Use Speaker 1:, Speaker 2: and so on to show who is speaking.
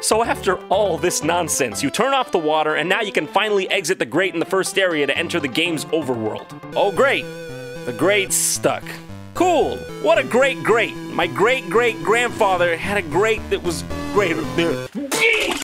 Speaker 1: So after all this nonsense, you turn off the water and now you can finally exit the grate in the first area to enter the game's overworld. Oh great, the grate's stuck. Cool, what a great grate. My great great grandfather had a grate that was greater than...